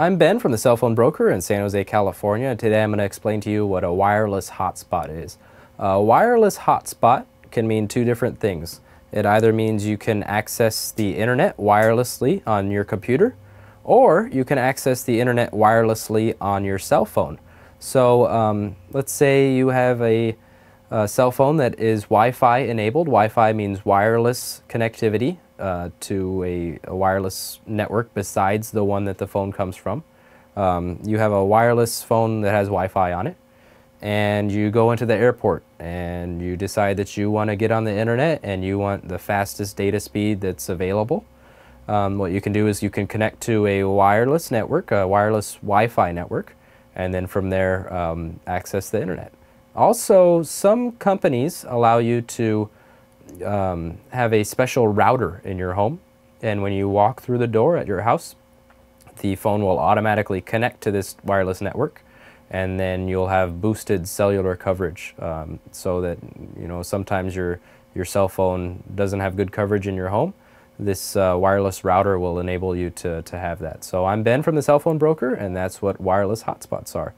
I'm Ben from the Cell Phone Broker in San Jose, California, and today I'm going to explain to you what a wireless hotspot is. A wireless hotspot can mean two different things. It either means you can access the internet wirelessly on your computer, or you can access the internet wirelessly on your cell phone. So um, let's say you have a, a, cell phone that is Wi-Fi enabled. Wi-Fi means wireless connectivity uh, to a, a, wireless network besides the one that the phone comes from. Um, you have a wireless phone that has Wi-Fi on it and you go into the airport and you decide that you want to get on the internet and you want the fastest data speed that's available. Um, what you can do is you can connect to a wireless network, a wireless Wi-Fi network, and then from there um, access the internet. Also, some companies allow you to um, have a special router in your home. And when you walk through the door at your house, the phone will automatically connect to this wireless network. And then you'll have boosted cellular coverage um, so that you know sometimes your your cell phone doesn't have good coverage in your home. This uh, wireless router will enable you to, to have that. So i'm ben from the cell phone broker and that's what wireless hotspots are